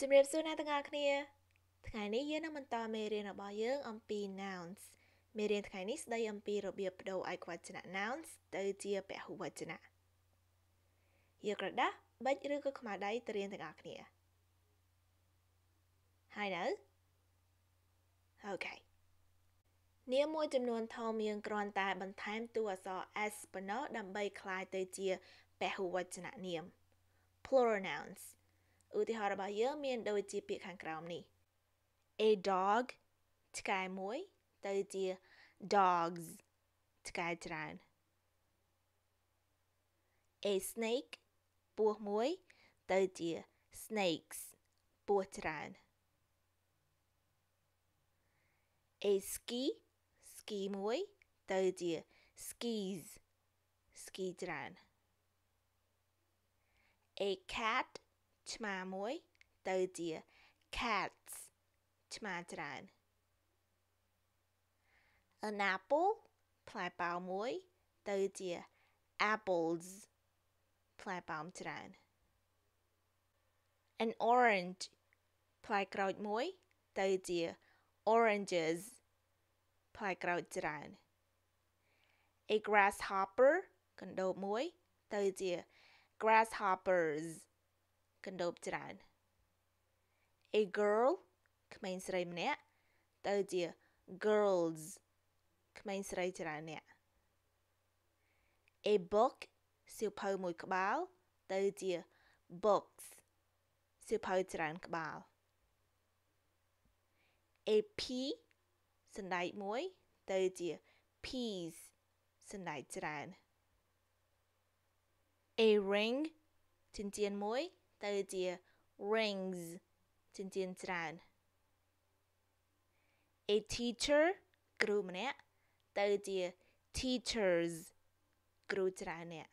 ជំរាបសួរអ្នកទាំងអស់គ្នាថ្ងៃនេះយើងនឹងបន្តមេរៀនរបស់យើងអំពី nouns មេរៀនថ្ងៃនេះស្ដីអំពីរបៀបបដូរឯកវចនៈ nouns ទៅជាពហុវចនៈយកក្រដាស់ប៊ិចឬក៏ខ្មៅដៃទៅរៀនទាំងអស់គ្នាហើយនៅអូខេនាមមួយចំនួនធំយើងគ្រាន់តែបន្ថែមតួអក្សរ s ប៉ុណ្ណោះដើម្បីคล้ายទៅជាពហុវចនៈនាម plural nouns ឧទាហរណ៍របស់យើងមានដូចជាពាក្យខាងក្រោមនេះ a dog ឆ្កែមួយទៅជា dogs ឆ្កែច្រើន a snake ពស់មួយទៅជា snakes ពស់ច្រើន a ski ski មួយទៅជា skis ski ច្រើន a cat ឆ្មាមួយ ទៅជា cats ឆ្មាច្រើន an apple ផ្លែប៉ោមមួយ ទៅជា apples ផ្លែប៉ោមច្រើន an orange ផ្លែក្រូចមួយ ទៅជា oranges ផ្លែក្រូចច្រើន a grasshopper កណ្ដូបមួយ ទៅជា grasshoppers កណ្ដូបច្រើន a girl ក្មេងស្រីម្នាក់ទៅជា girls ក្មេងស្រីច្រើនអ្នក a book សៀវភៅមួយក្បាលទៅជា books សៀវភៅច្រើនក្បាល a pea សណ្ដែកមួយទៅជា peas សណ្ដែកច្រើន a ring ចិញ្ចៀនមួយ ទៅជា rings ចិញ្ចៀនច្រើន a teacher គ្រូម្នាក់ទៅជា teachers គ្រូច្រើនអ្នក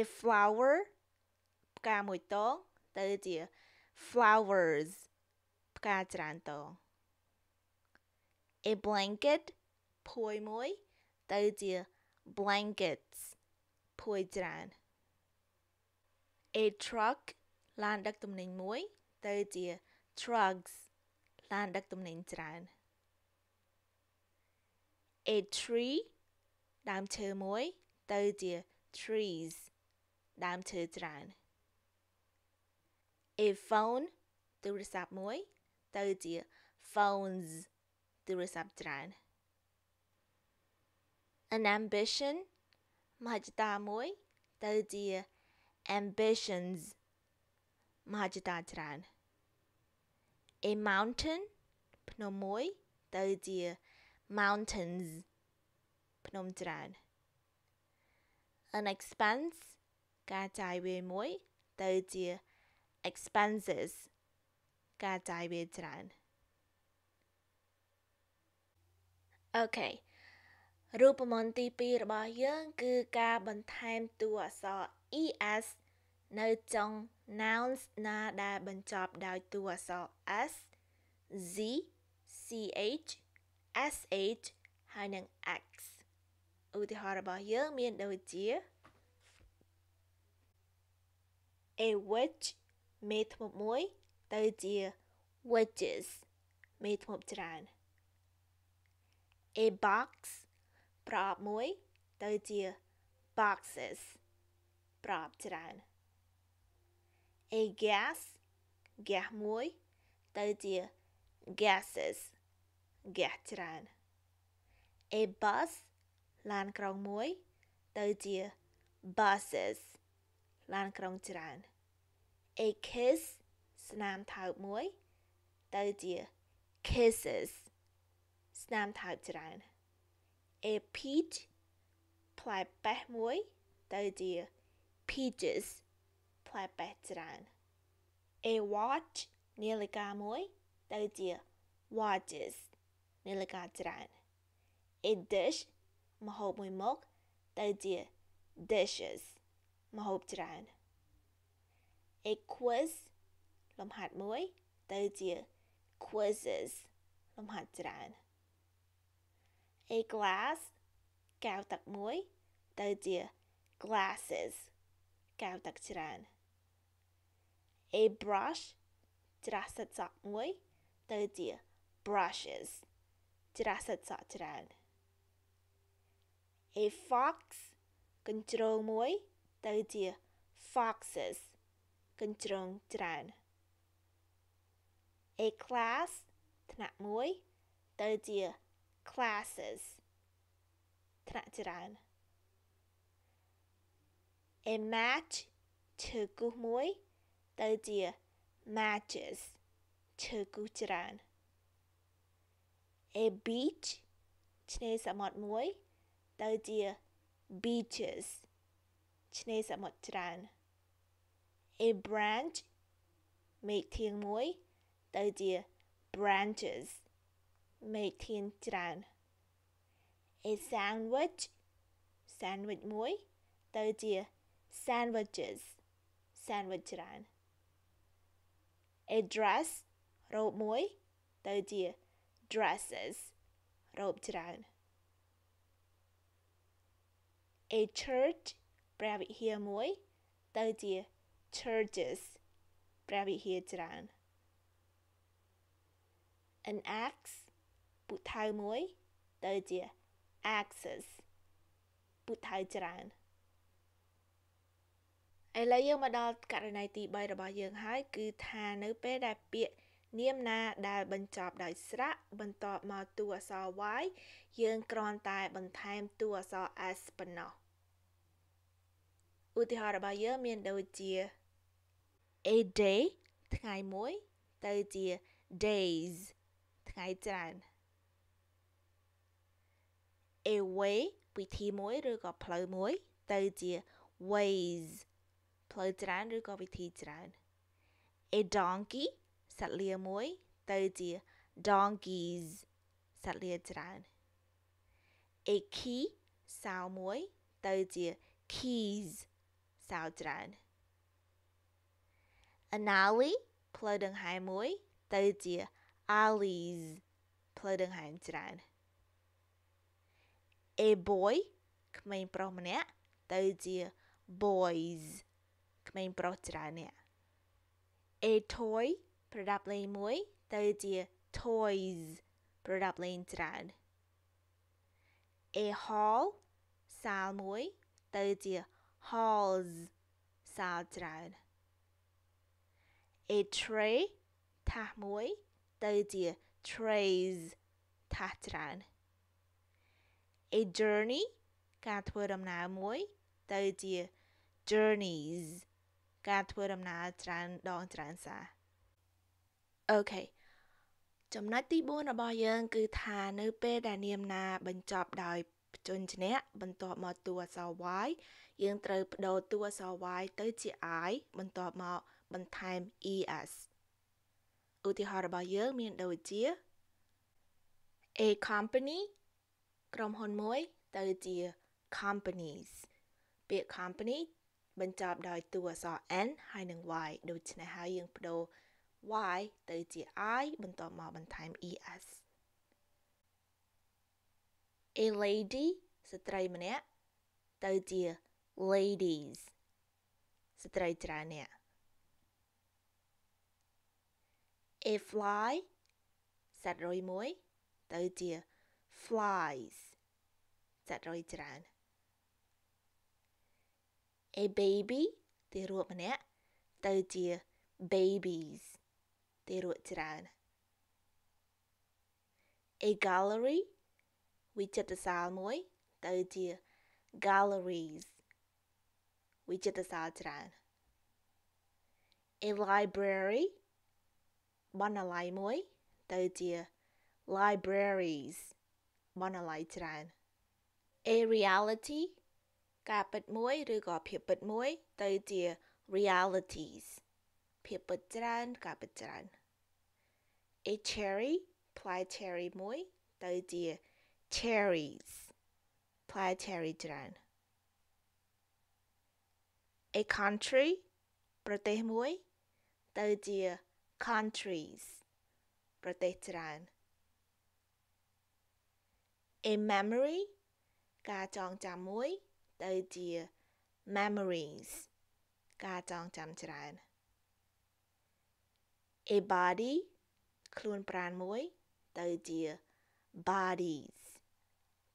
a flower ផ្កាមួយតងទៅជា flowers ផ្កាច្រើនតង a blanket ភួយមួយទៅជា blankets ភួយច្រើន a truck ឡានដឹកទំនិញមួយ ទៅជា trucks ឡានដឹកទំនិញច្រើន a tree ដើមឈើមួយ ទៅជា trees ដើមឈើច្រើន a phone ទូរស័ព្ទមួយ ទៅជា phones ទូរស័ព្ទច្រើន an ambition មហិច្ឆតាមួយ ទៅជា ambitions មហិច្ឆតាច្រើន a mountain ភ្នំមួយទៅជា mountains ភ្នំច្រើន an expense ការចាយវាយមួយ ទៅជា expenses ការចាយវាយច្រើនអូខេរូបមន្តទី2របស់យើងគឺការបន្ថែមតួអក្សរ es នៅចុង nouns ណាដែលបញ្ចប់ដោយតួអក្សរ s z ch sh ហើយនិង x ឧទាហរណ៍របស់យើងមានដូចជា a witch មេធ្មប់មួយទៅជា witches មេធ្មប់ច្រើន a box ប្រអប់មួយទៅជា boxes ប្រអប់ច្រើន a gas ហ្គាសមួយទៅជា gases ហ្គាសច្រើន a bus ឡានក្រុងមួយ ទៅជា buses ឡានក្រុងច្រើន a kiss ស្នាមថើបមួយ ទៅជា kisses ស្នាមថើបច្រើន a peach ផ្លែប៉េះមួយ ទៅជា peaches ផ្លែប៉េះច្រើន a watch នាឡិកាមួយទៅជា watches នាឡិកាច្រើន a dish ម្ហូបមួយមុខទៅជា dishes ម្ហូបច្រើន a quiz លំហាត់មួយទៅជា quizzes លំហាត់ច្រើន a glass កែវទឹកមួយទៅជា glasses កែវទឹកច្រើន a brush ច្រាសសិតសក់មួយ ទៅជា brushes ច្រាសសិតសក់ច្រើន a fox កញ្ជ្រោងមួយ ទៅជា foxes កញ្ជ្រោងច្រើន a class ថ្នាក់មួយ ទៅជា classes ថ្នាក់ច្រើន a match ឈើគូសមួយ ទៅជា matches ឈើគូសច្រើន a beach ឆ្នេរសមុទ្រមួយ ទៅជា beaches ឆ្នេរសមុទ្រច្រើន a branch មែកធាងមួយ ទៅជា branches មែកធាងច្រើន a sandwich sandwich មួយ ទៅជា sandwiches sandwich ច្រើន a dress រ៉ូបមួយ ទៅជា dresses រ៉ូបច្រើន a church ព្រះវិហារមួយ ទៅជា churches ព្រះវិហារច្រើន an axe ពូថៅមួយ ទៅជា axes ពូថៅច្រើន ឥឡូវយើងមកដល់ករណីទី3របស់យើងហើយ គឺថានៅពេលដែលពាក្យនាមណាដែលបញ្ចប់ដោយស្រៈបន្ទាប់មកតួអក្សរ y យើងគ្រាន់តែបន្ថែមតួអក្សរ s ប៉ុណ្ណោះឧទាហរណ៍របស់យើងមានដូចជា a day ថ្ងៃមួយទៅជា days ថ្ងៃច្រើន a way វិធីមួយឬក៏ផ្លូវមួយ ទៅជា ways ផ្លូវច្រើនឬក៏វិធីច្រើន a donkey សត្វលាមួយទៅជា donkeys សត្វលាច្រើន a key សោមួយទៅជា keys សោច្រើន an alley ផ្លូវដង្ហែមួយទៅជា alleys ផ្លូវដង្ហែច្រើន a boy ក្មេងប្រុសម្នាក់ទៅជា boys ក្មេងប្រុសច្រើននាក់ a toy ប្រដាប់លេងមួយទៅជា toys ប្រដាប់លេងច្រើន a hall សាលមួយទៅជា halls សាលច្រើន a tray ថាសមួយទៅជា trays ថាសច្រើន a journey ការធ្វើដំណើរមួយទៅជា journeys ការធ្វើដំណើរច្រើនដងច្រើនសារអូខេចំណុចទី4របស់យើង គឺថានៅពេលដែលនាមណាបញ្ចប់ដោយភ្ជញ្ជនៈបន្ទាប់មកតួអក្សរ y យើងត្រូវបដូរតួអក្សរ y ទៅជា i បន្ទាប់មកបន្ថែម es ឧទាហរណ៍របស់យើងមានដូចជា a company ក្រុមហ៊ុនមួយទៅជា companies ពាក្យ company បញ្ចប់ដោយតួអក្សរ n ហើយនិង y ដូច្នេះហើយយើងបដូរ y ទៅជា i បន្ទាប់មកបន្ថែម es a lady ស្ត្រីម្នាក់ទៅជា ladies ស្ត្រីច្រើនអ្នក a fly សត្វរុយមួយ ទៅជា flies សត្វរុយច្រើន a baby ទារកម្នាក់ទៅជា babies ទារកច្រើន a gallery វិចិត្រសាលមួយទៅជា galleries វិចិត្រសាលច្រើន a library បណ្ណាល័យមួយទៅជា libraries បណ្ណាល័យច្រើន a reality ការពិតមួយឬក៏ភាពពិតមួយ ទៅជា realities ភាពពិតច្រើនការពិតច្រើន a cherry ផ្លែ cherry មួយ ទៅជា cherries ផ្លែ cherry ច្រើន a country ប្រទេសមួយ ទៅជា countries ប្រទេសច្រើន a memory ការចងចាំមួយ ទៅជា memories ការចងចាំច្រើន a body ខ្លួនប្រាណមួយ ទៅជា bodies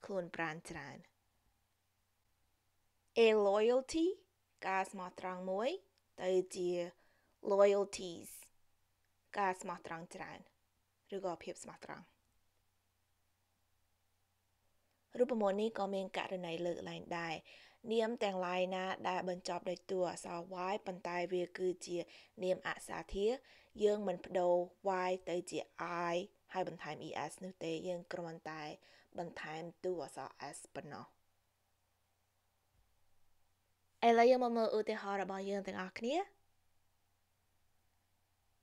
ខ្លួនប្រាណច្រើន a loyalty ការស្មោះត្រង់មួយ ទៅជា loyalties ការស្មោះត្រង់ច្រើន ឬក៏ភាពស្មោះត្រង់ រូបមន្តនេះក៏មានករណីលើកឡើងដែរនាមទាំងឡាយណាដែលបញ្ចប់ដោយតួអក្សរ y ប៉ុន្តែវាគឺជានាមអក្សរធាតុយើងមិនបដូរ y ទៅជា i ហើយបន្ថែម es នោះទេយើងគ្រាន់តែ បន្ថែមតួអក្សរ s ប៉ុណ្ណោះឥឡូវយើងមកមើលឧទាហរណ៍របស់យើងទាំងអស់គ្នា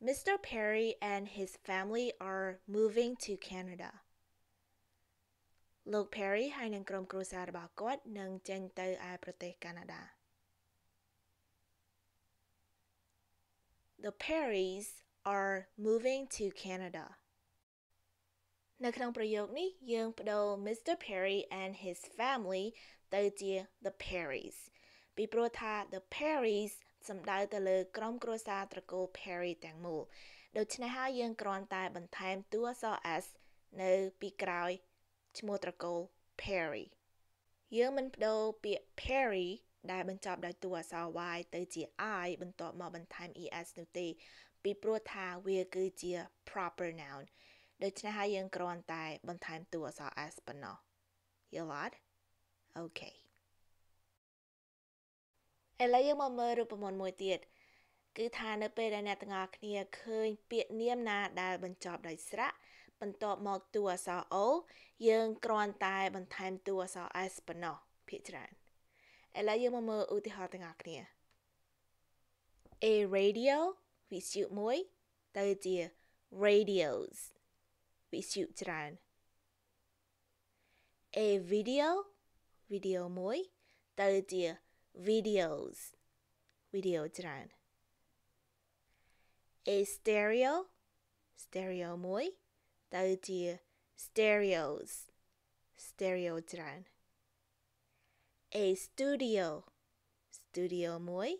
Mr. Perry and his family are moving to Canada លោក Perry ហើយនិងក្រុមគ្រួសាររបស់គាត់នឹងចេញទៅឯប្រទេសកាណាដា The Perrys are moving to Canada នៅក្នុងប្រយោគនេះយើងបដូរ Mr. Perry and his family ទៅជា The Perrys ពីព្រោះថា The Perrys សំដៅទៅលើក្រុមគ្រួសារត្រកូល Perry ទាំងមូលដូច្នេះហើយយើងគ្រាន់តែបន្ថែមតួអក្សរ s នៅពីក្រោយ ឈ្មោះត្រកូល Perry យើងមិនបដូរពាក្យ Perry ដែលបញ្ចប់ដោយតួអក្សរ y ទៅជា i បន្ទាប់មកបន្ថែម es នោះទេ ពីព្រោះថាវាគឺជា proper noun ដូច្នេះហើយយើងគ្រាន់តែបន្ថែមតួអក្សរ s ប៉ុណ្ណោះយល់អត់អូខេឥឡូវយើងមកមើលរូបមន្តមួយទៀតគឺថានៅពេលដែលអ្នកទាំងអស់គ្នាឃើញពាក្យនាមណាដែលបញ្ចប់ដោយស្រៈ បន្ទាប់មកតួអក្សរ o យើងគ្រាន់តែបន្ថែមតួអក្សរ s ប៉ុណ្ណោះភាគច្រើនឥឡូវយើងមកមើលឧទាហរណ៍ទាំងអស់គ្នា a radio វិទ្យុមួយទៅជា radios វិទ្យុច្រើន a video វីដេអូមួយទៅជា videos វីដេអូច្រើន a stereo stereo មួយ ទៅជា stereos stereo ច្រើន a studio studio មួយ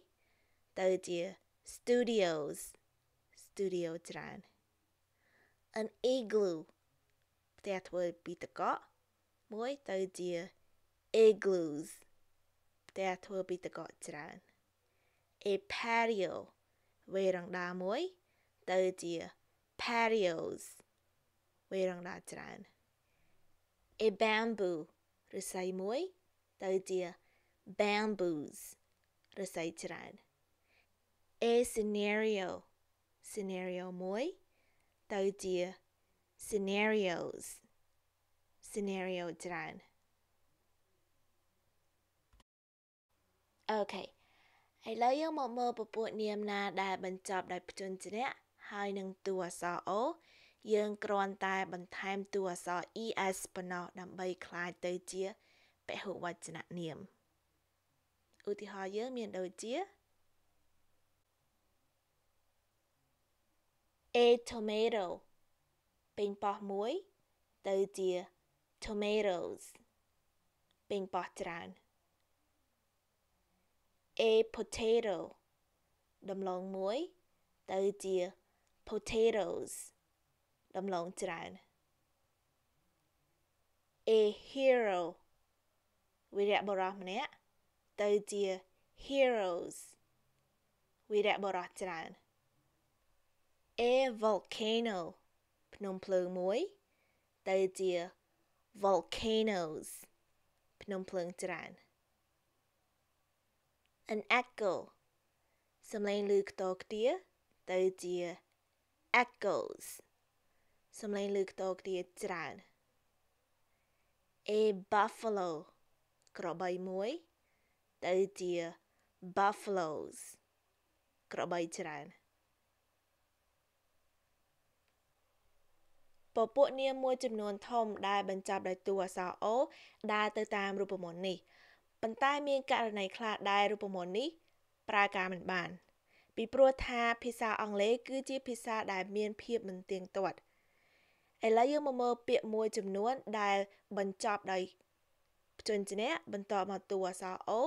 ទៅជា studios studio ច្រើន an igloo ផ្ទះធ្វើពីទឹកកកមួយទៅជា igloos ផ្ទះធ្វើពីទឹកកកច្រើន a patio វេរណ្ដាមួយទៅជា patios វេរណ្ដាច្រើន a bamboo ឫស្សីមួយ ទៅជា bamboos ឫស្សីច្រើន a scenario scenario មួយទៅជា scenarios scenario ច្រើនអូខេឥឡូវយើងមកមើលពពួកនាមណាដែលបញ្ចប់ដោយព្យញ្ជនៈហើយនឹងតួអក្សរ o យើងគ្រាន់តែបន្ថែមតួអក្សរ es ប៉ុណ្ណោះដើម្បីคล้ายទៅជាពហុវចននាមឧទាហរណ៍យើងមានដូចជា a tomato ពេញប៉ោះមួយទៅជា tomatoes ពេញប៉ោះច្រើន a potato ដំឡូងមួយទៅជា potatoes ដំឡូងច្រើន a hero វីរៈបុរសម្នាក់ទៅជា heroes វីរៈបុរសច្រើន a volcano ភ្នំភ្លើងមួយ ទៅជា volcanoes ភ្នំភ្លើងច្រើន an echo សំឡេងឮខ្ទរខ្ទាទៅជា echoes សំឡេងឮខ្ទរខ្ទាច្រើន a buffalo ក្របីមួយ ទៅជា buffaloes ក្របីច្រើនពពួកនាមមួយចំនួនធំដែលបញ្ចប់ដោយតួអក្សរ o ដើរទៅតាមរូបមន្តនេះប៉ុន្តែមានករណីខ្លះដែលរូបមន្តនេះប្រើការមិនបាន ពីព្រោះថាភាសាអង់គ្លេសគឺជាភាសាដែលមានភាពមិនទៀងទាត់ ឥឡូវយើងមកមើលពាក្យមួយចំនួនដែលបញ្ចប់ដោយព្យញ្ជនៈបន្ទាប់មកតួអក្សរ o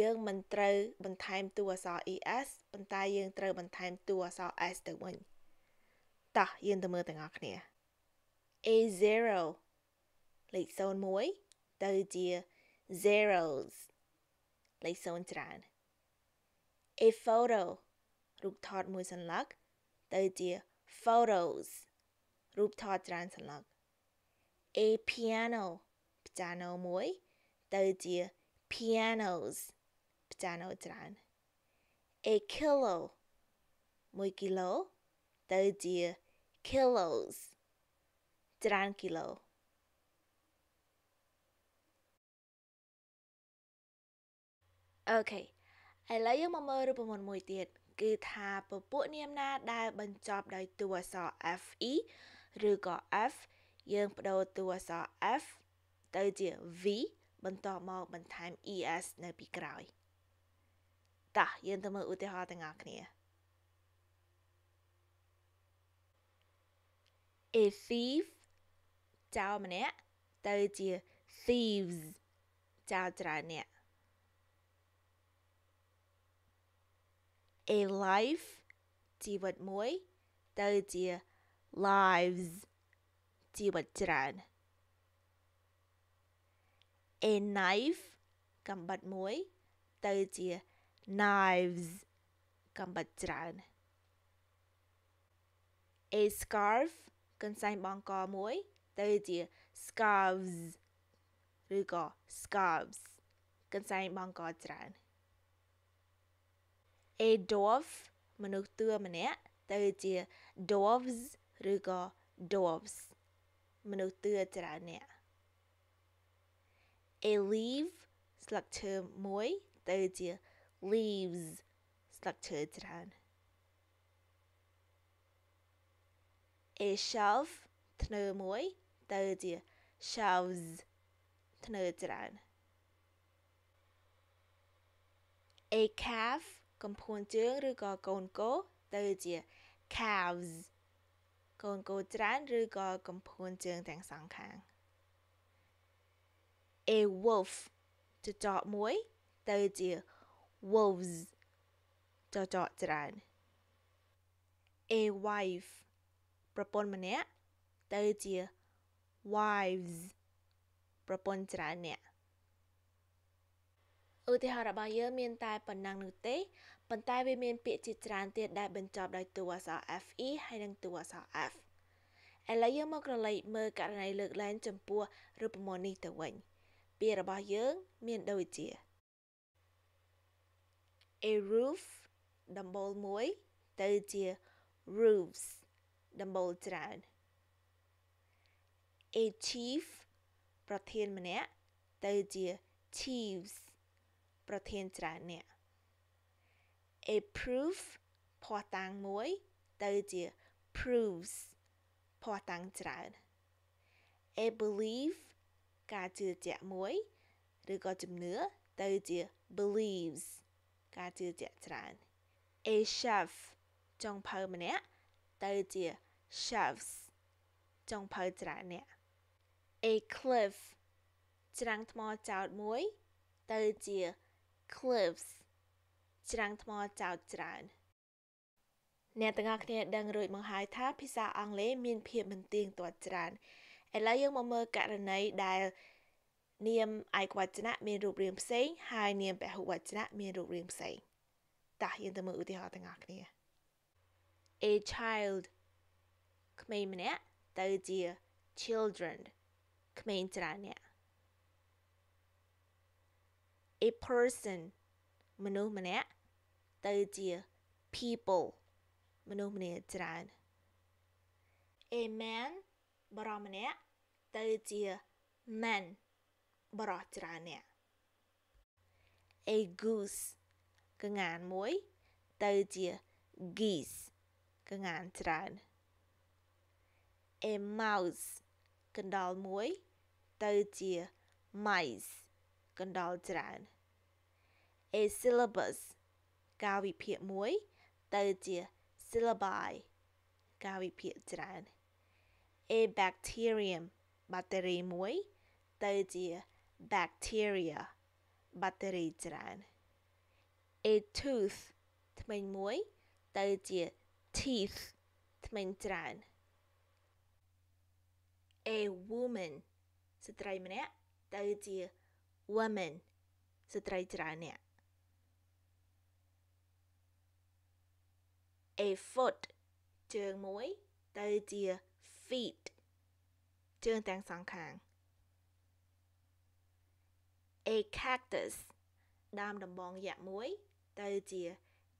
យើងមិនត្រូវបន្ថែមតួអក្សរ es ប៉ុន្តែយើងត្រូវបន្ថែមតួអក្សរ s ទៅវិញតោះយើងទៅមើលទាំងអស់គ្នា A0 លេខ01ទៅជា zeros លេខ0ច្រើន A photo រូបថតមួយសន្លឹកទៅជា photos រូបថតច្រើនសន្លឹក A piano ព្យ៉ាណូមួយទៅជា pianos ព្យ៉ាណូច្រើន A kilo 1គីឡូទៅជា kilos ច្រើនគីឡូអូខេឥឡូវយើងមកមើលរូបមន្តមួយទៀត គឺថាពពួកនាមណាដែលបញ្ចប់ដោយតួអក្សរ fe ឬក៏ f យើងបដូរតួអក្សរ f ទៅជា v បន្តមកបន្ថែម es នៅពីក្រោយតោះយើងទៅមើលឧទាហរណ៍ទាំងអស់គ្នា a thief ចោរម្នាក់ទៅជា thieves ចោរច្រើនអ្នក a life ជីវិតមួយ ទៅជា lives ជីវិតច្រើន a knife កំបិតមួយទៅជា knives កំបិតច្រើន a scarf កន្សែងបង់កមួយទៅជា scarves ឬក៏ scarves កន្សែងបង់កច្រើន a dwarf មនុស្សតួម្នាក់ទៅជា dwarves ឬក៏ dwarfs មនុស្សតួច្រើនអ្នក a leaf ស្លឹកឈើមួយទៅជា leaves ស្លឹកឈើច្រើន a shelf ធ្នើមួយទៅជា shelves ធ្នើច្រើន a calf កំភួនជើងឬក៏កូនគោទៅជា calves កូនគោច្រើនឬក៏កំភួនជើងទាំងសងខាង a wolf ចចកមួយទៅជា wolves ចចកច្រើន a wife ប្រពន្ធម្នាក់ទៅជា wives ប្រពន្ធច្រើនអ្នកឧទាហរណ៍របស់យើងមានតែប៉ុណ្ណឹងនោះទេ ប៉ុន្តែវាមានពាក្យជាច្រើនទៀតដែលបញ្ចប់ដោយតួអក្សរ fe ហើយនិងតួអក្សរ f ឥឡូវយើងមកក្រឡេកមើលករណីលើកលែងចំពោះរូបមន្តនេះទៅវិញពាក្យរបស់យើងមានដូចជា a roof ដំបូលមួយទៅជា roofs ដំបូលច្រើន a chief ប្រធានម្នាក់ទៅជា chiefs ប្រធានច្រើនអ្នក a proof ភ័ស្តុតាងមួយ ទៅជា proofs ភ័ស្តុតាងច្រើន a belief ការជឿជាក់មួយ ឬក៏ជំនឿទៅជា believes ការជឿជាក់ច្រើន a chef ចុងភៅម្នាក់ទៅជា chefs ចុងភៅច្រើនអ្នក a cliff ច្រាំងថ្មចោតមួយ ទៅជា cliffs ច្រាំងថ្មចោតច្រើនអ្នកទាំងអស់គ្នាដឹងរួចមកហើយថាភាសាអង់គ្លេសមានភាពមិនទៀងទាត់ច្រើនឥឡូវយើងមកមើលករណីដែលនាមឯកវចនៈមានរូបរាងផ្សេងហើយនាមពហុវចនៈមានរូបរាងផ្សេងតោះយើងទៅមើលឧទាហរណ៍ទាំងអស់គ្នា a child ក្មេងម្នាក់ទៅជា children ក្មេងច្រើនអ្នក a person មនុស្សម្នាក់ ទៅជា people មនុស្សម្នាក់ច្រើន a man បរិសម្នាក់ទៅជា men បរិសច្រើនអ្នក a goose កងានមួយ ទៅជា geese កងានច្រើន a mouse កណ្ដុរមួយ ទៅជា mice កណ្ដុរច្រើន a syllabus កាលវិភាគមួយទៅជា syllabi កាលវិភាគច្រើន a bacterium បាក់តេរីមួយទៅជា bacteria បាក់តេរីច្រើន a tooth ធ្មេញមួយទៅជា teeth ថ្មិញច្រើន a woman ស្ត្រីម្នាក់ទៅជា woman ស្ត្រីច្រើនអ្នក a foot ជើងមួយទៅជា feet ជើងទាំងសងខាង a cactus ដើមដំបងយក្សមួយ ទៅជា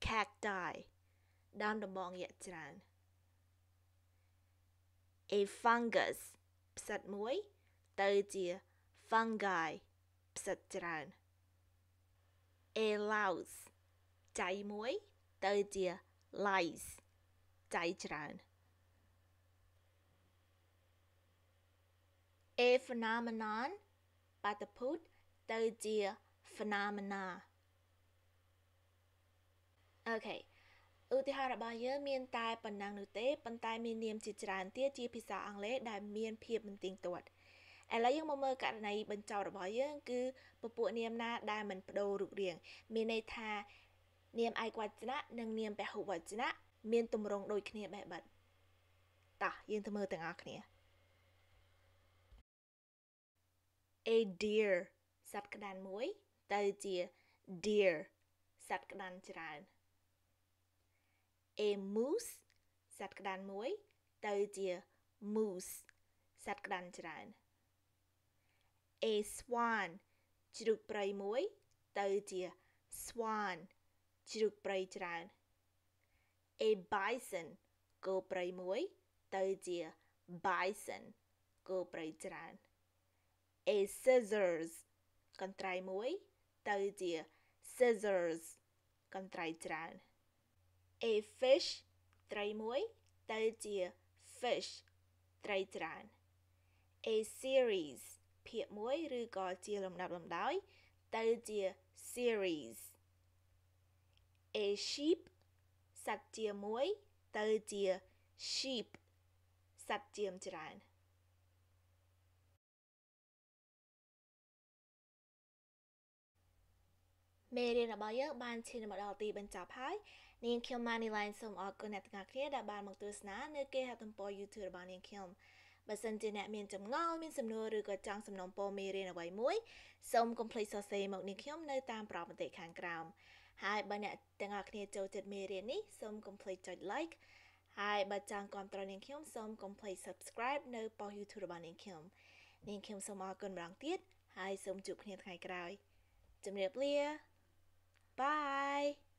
cacti ដើមដំបងយក្សច្រើន a fungus ផ្សិតមួយ ទៅជា fungi ផ្សិតច្រើន a louse ចៃមួយ ទៅជា lice ចៃច្រើន a phenomenon បាតុភូតទៅជា phenomena អូខេឧទាហរណ៍របស់យើងមានតែប៉ុណ្ណឹងនោះទេប៉ុន្តែមាននាមជាច្រើនទៀតជាភាសាអង់គ្លេសដែលមានភាពមិនទៀងទាត់ឥឡូវយើងមកមើលករណីបញ្ចប់របស់យើង គឺពពួកនាមណាដែលមិនបដូររូបរាង មានន័យថា នាមឯកវចនៈនិងនាមពហុវចនៈមានទម្រង់ដូចគ្នាបេះបិទតោះយើងទៅមើលទាំងអស់គ្នា a deer សត្វក្តាន់មួយ ទៅជា deer សត្វក្តាន់ច្រើន a moose សត្វក្តាន់មួយ ទៅជា moose សត្វក្តាន់ច្រើន a swan ជ្រូកព្រៃមួយ ទៅជា swan ជ្រូកព្រៃច្រើន a bison គោព្រៃមួយទៅជា bison គោព្រៃច្រើន a scissors កន្ត្រៃមួយទៅជា scissors កន្ត្រៃច្រើន a fish ត្រីមួយទៅជា fish ត្រីច្រើន a series ភាគមួយឬក៏ជាលំដាប់លំដោយទៅជា series a sheep សត្វជាមួយទៅជា sheep សត្វជាមច្រើនមេរៀនរបស់យើងបានឈានមកដល់ទីបញ្ចប់ហើយនាងខ្ញុំ Moneyline សូមអរគុណអ្នកទាំងអស់គ្នាដែលបានមកទស្សនានៅគេហទំព័រ YouTube របស់នាងខ្ញុំបើសិនជាអ្នកមានចម្ងល់មានសំណួរឬក៏ចង់សំណូមពរមេរៀនអ្វីមួយសូមកុំភ្លេចសរសេរមកនាងខ្ញុំនៅតាមប្រព័ន្ធខាងក្រោម ហើយបើអ្នកទាំងអស់គ្នាចូលចិត្តមេរៀននេះសូមកុំភ្លេចចុច like ហើយបើចង់គាំទ្រនាងខ្ញុំសូមកុំភ្លេច subscribe នៅប៉ុស YouTube របស់នាងខ្ញុំនាងខ្ញុំសូមអរគុណម្ដងទៀតហើយសូមជួបគ្នាថ្ងៃក្រោយជម្រាបលា Bye